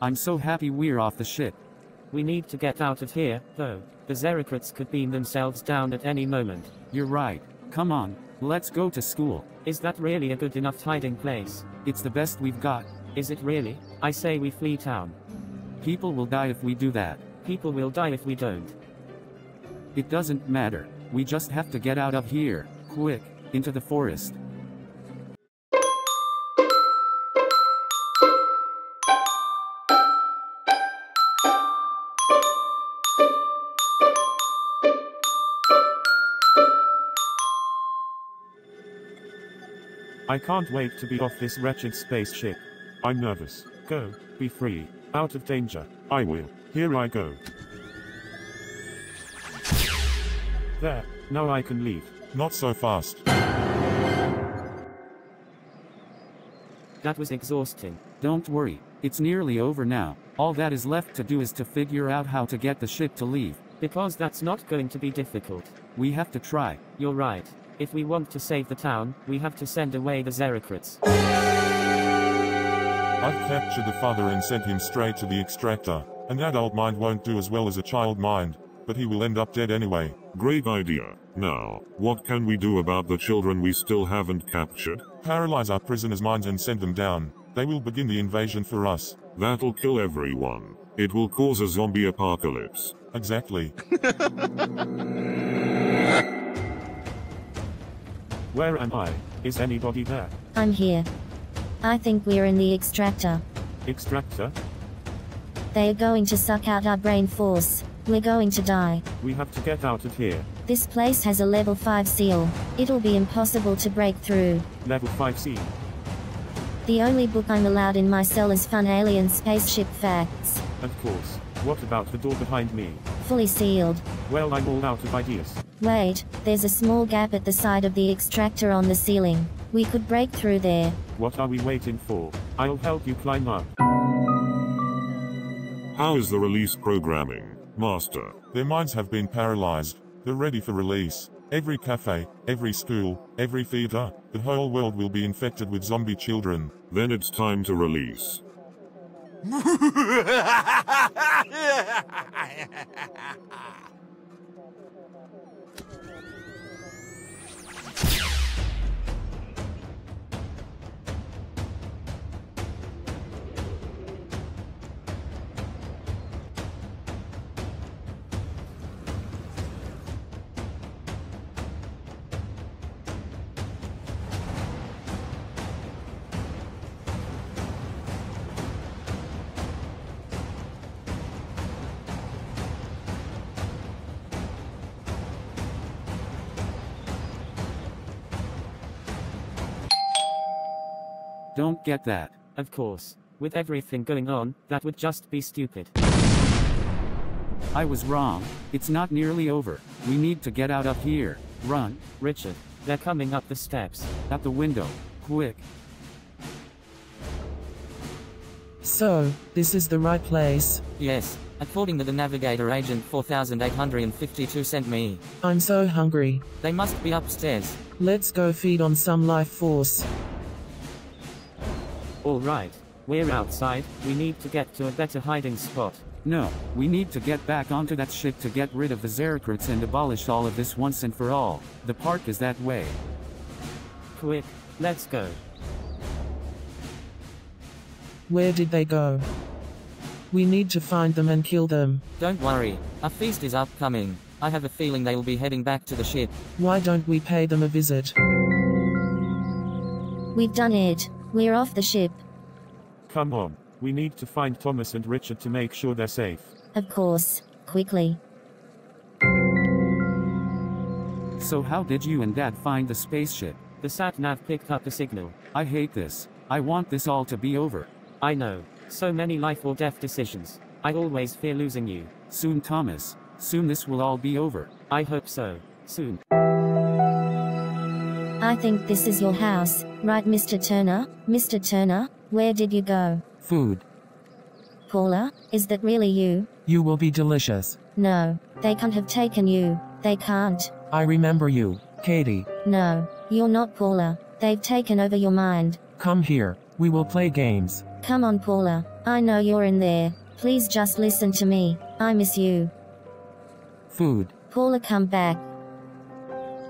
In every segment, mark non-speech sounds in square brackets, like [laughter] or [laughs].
I'm so happy we're off the ship. We need to get out of here, though. The Xarokrats could beam themselves down at any moment. You're right. Come on, let's go to school. Is that really a good enough hiding place? It's the best we've got. Is it really? I say we flee town. People will die if we do that. People will die if we don't. It doesn't matter. We just have to get out of here. Quick, into the forest. I can't wait to be off this wretched spaceship. I'm nervous. Go, be free, out of danger. I will. Here I go. There, now I can leave. Not so fast. That was exhausting. Don't worry, it's nearly over now. All that is left to do is to figure out how to get the ship to leave. Because that's not going to be difficult. We have to try. You're right. If we want to save the town, we have to send away the Xarokrats. I've captured the father and sent him straight to the extractor. An adult mind won't do as well as a child mind, but he will end up dead anyway. Great idea. Now, what can we do about the children we still haven't captured? Paralyze our prisoners' minds and send them down. They will begin the invasion for us. That'll kill everyone. It will cause a zombie apocalypse. Exactly. [laughs] Where am I? Is anybody there? I'm here. I think we're in the extractor. Extractor? They are going to suck out our brain force. We're going to die. We have to get out of here. This place has a level 5 seal. It'll be impossible to break through. Level 5 seal. The only book I'm allowed in my cell is Fun Alien Spaceship Facts. Of course. What about the door behind me? Fully sealed. Well, I'm all out of ideas. Wait, there's a small gap at the side of the extractor on the ceiling. We could break through there. What are we waiting for? I'll help you climb up. How is the release programming, Master? Their minds have been paralyzed. They're ready for release. Every cafe, every school, every theater, the whole world will be infected with zombie children. Then it's time to release. [laughs] yeah. Don't get that. Of course. With everything going on, that would just be stupid. I was wrong. It's not nearly over. We need to get out of here. Run. Richard, they're coming up the steps. At the window. Quick. So, this is the right place. Yes, according to the navigator agent 4852 sent me. I'm so hungry. They must be upstairs. Let's go feed on some life force. Alright. We're outside, we need to get to a better hiding spot. No, we need to get back onto that ship to get rid of the Xarokrats and abolish all of this once and for all. The park is that way. Quick, let's go. Where did they go? We need to find them and kill them. Don't worry, a feast is upcoming. I have a feeling they'll be heading back to the ship. Why don't we pay them a visit? We've done it. We're off the ship. Come on. We need to find Thomas and Richard to make sure they're safe. Of course. Quickly. So how did you and Dad find the spaceship? The sat nav picked up the signal. I hate this. I want this all to be over. I know. So many life or death decisions. I always fear losing you. Soon Thomas. Soon this will all be over. I hope so. Soon. I think this is your house, right, Mr. Turner? Mr. Turner, where did you go? Food. Paula, is that really you? You will be delicious. No, they can't have taken you. They can't. I remember you, Katie. No, you're not Paula. They've taken over your mind. Come here. We will play games. Come on, Paula. I know you're in there. Please just listen to me. I miss you. Food. Paula, come back.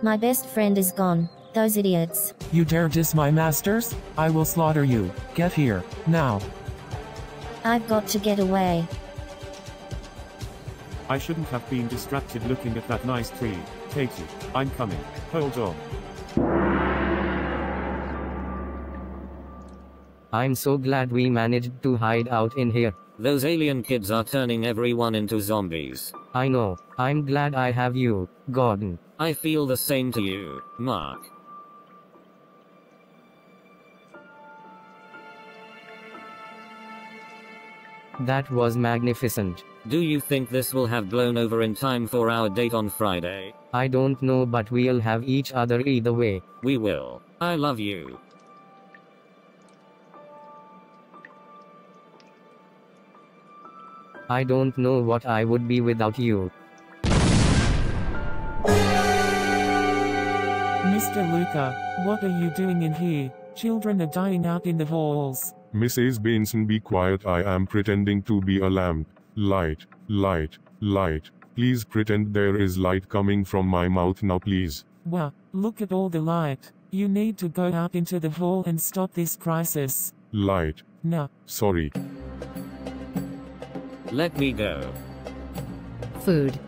My best friend is gone. Those idiots. You dare diss my masters? I will slaughter you. Get here. Now. I've got to get away. I shouldn't have been distracted looking at that nice tree. Katie, I'm coming. Hold on. I'm so glad we managed to hide out in here. Those alien kids are turning everyone into zombies. I know. I'm glad I have you, Gordon. I feel the same to you, Mark. That was magnificent. Do you think this will have blown over in time for our date on Friday? I don't know but we'll have each other either way. We will. I love you. I don't know what I would be without you. Mr. Luther, what are you doing in here? Children are dying out in the halls. Mrs. Benson, be quiet. I am pretending to be a lamp. Light, light, light. Please pretend there is light coming from my mouth now, please. Well, look at all the light. You need to go out into the hall and stop this crisis. Light. Now, Sorry. Let me go. Food.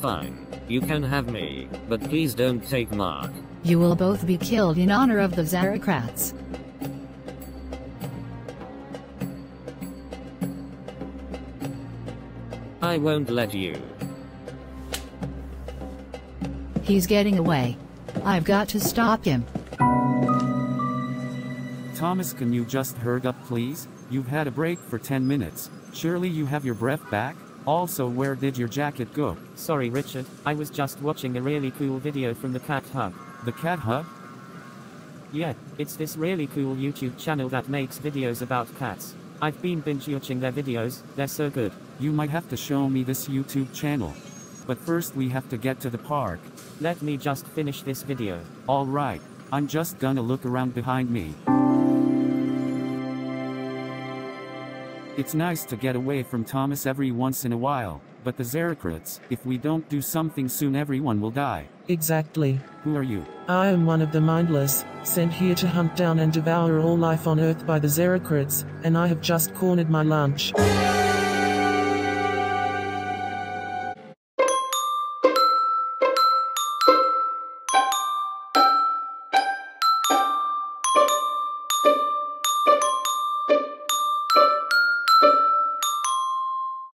Fine. You can have me, but please don't take Mark. You will both be killed in honor of the Xarokrats. I won't let you. He's getting away. I've got to stop him. Thomas, can you just hurry up, please? You've had a break for 10 minutes. Surely you have your breath back? Also, where did your jacket go? Sorry, Richard. I was just watching a really cool video from the Cat Hub. The cat hub? Yeah, it's this really cool YouTube channel that makes videos about cats. I've been binge watching their videos, they're so good. You might have to show me this YouTube channel. But first we have to get to the park. Let me just finish this video. Alright, I'm just gonna look around behind me. It's nice to get away from Thomas every once in a while, but the Xarokrats, if we don't do something soon everyone will die. exactly. Who are you? I am one of the mindless, sent here to hunt down and devour all life on Earth by the Xarokrats, and I have just cornered my lunch.